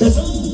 Yes,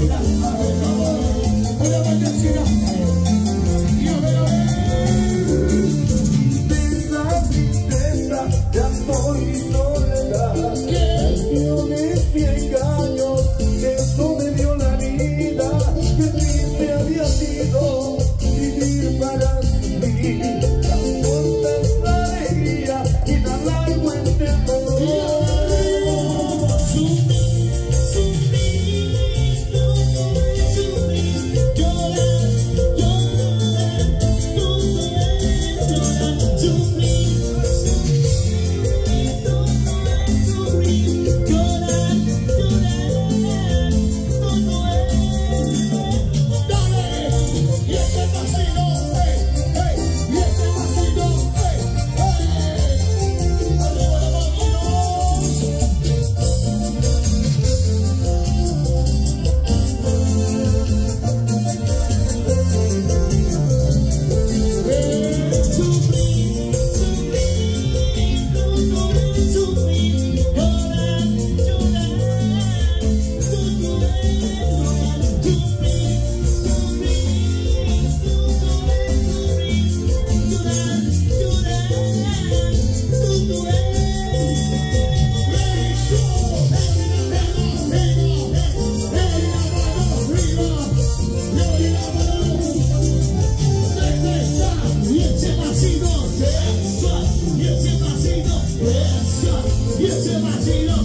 yes, ese vacilo.